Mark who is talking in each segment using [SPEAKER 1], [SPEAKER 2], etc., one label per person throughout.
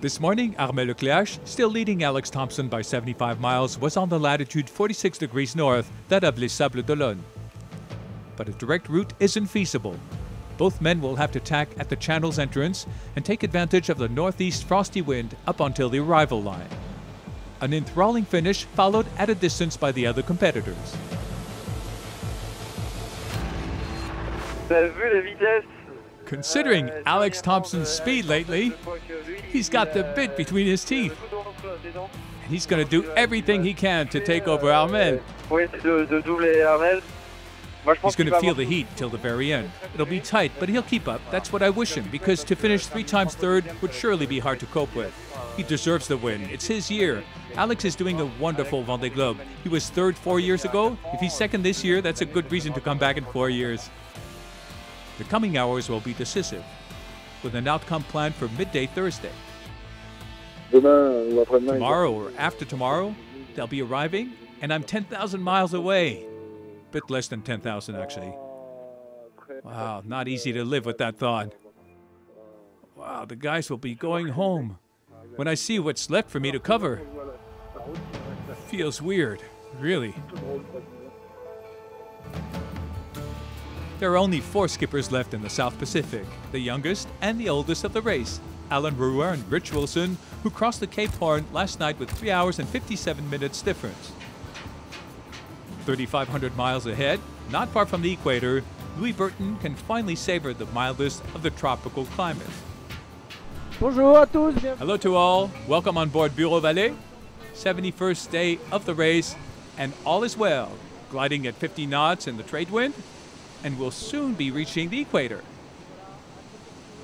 [SPEAKER 1] This morning, Armel Le Cléac'h, still leading Alex Thomson by 75 miles, was on the latitude 46 degrees north, that of Les Sables d'Olonne. But a direct route isn't feasible. Both men will have to tack at the channel's entrance and take advantage of the northeast frosty wind up until the arrival line. An enthralling finish followed at a distance by the other competitors. Considering Alex Thomson's speed lately, he's got the bit between his teeth. And he's going to do everything he can to take over Armel. He's going to feel the heat till the very end. It'll be tight, but he'll keep up. That's what I wish him, because to finish three times third would surely be hard to cope with. He deserves the win. It's his year. Alex is doing a wonderful Vendée Globe. He was third four years ago. If he's second this year, that's a good reason to come back in four years. The coming hours will be decisive, with an outcome planned for midday Thursday. Tomorrow or after tomorrow, they'll be arriving, and I'm 10,000 miles away. A Bit less than 10,000, actually. Wow, not easy to live with that thought. Wow, the guys will be going home. When I see what's left for me to cover, feels weird, really. There are only four skippers left in the South Pacific, the youngest and the oldest of the race, Alan Roura and Rich Wilson, who crossed the Cape Horn last night with 3 hours and 57 minutes difference. 3,500 miles ahead, not far from the equator, Louis Burton can finally savor the mildest of the tropical climate.
[SPEAKER 2] Bonjour à tous.
[SPEAKER 1] Hello to all. Welcome on board Bureau Vallée. 71st day of the race, and all is well. Gliding at 50 knots in the trade wind, and will soon be reaching the equator.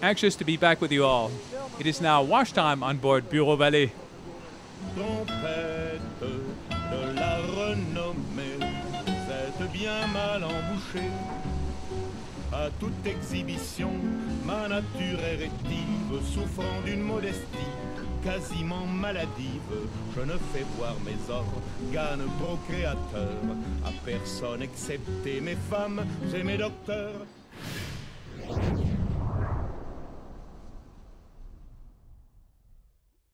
[SPEAKER 1] Anxious to be back with you all. It is now wash time on board Bureau Vallée.
[SPEAKER 3] À toute exhibition, ma nature est rétive, souffrant d'une modestie quasiment maladive. Je ne fais voir mes organes procréateurs à personne excepté mes femmes et mes docteurs.